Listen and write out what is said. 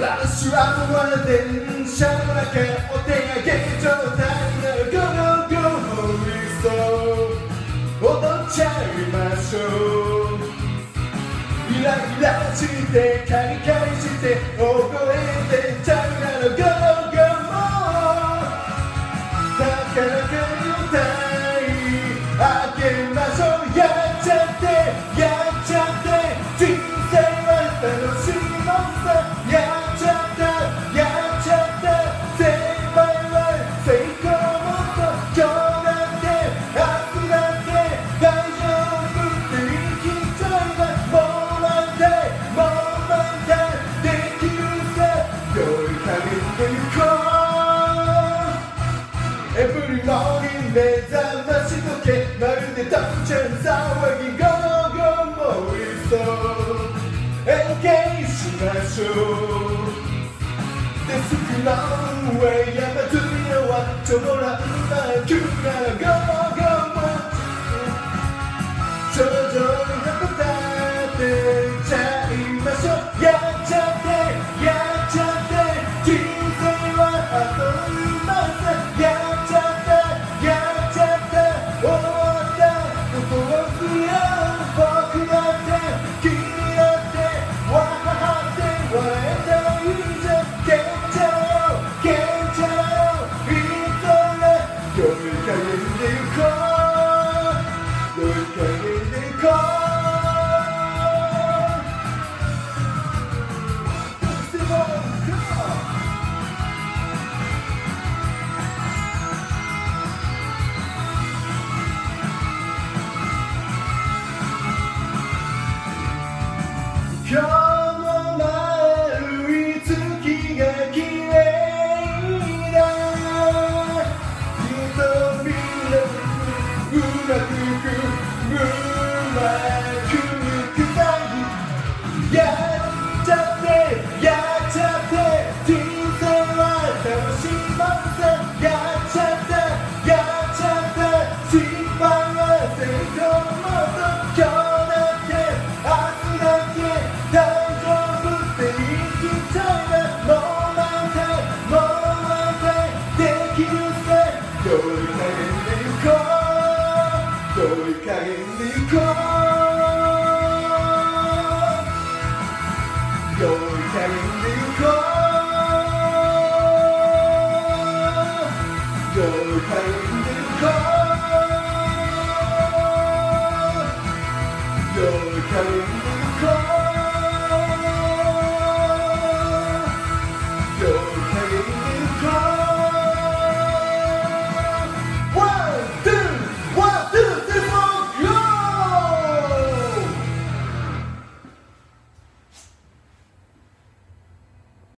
私は不安は電車の中お手上げ状態の Go Go Go Home 踊っちゃいましょうイライラしてカリカリして大声でちゃうなの Go 目覚まし時計まるでダンジャン騒ぎゴーゴーもう一度円形しましょうデスクの上山のはちょろらんな急なゴー Criou Come tôi cay đi khói tôi cay đi khói tôi cay đi khói tôi cay ly khói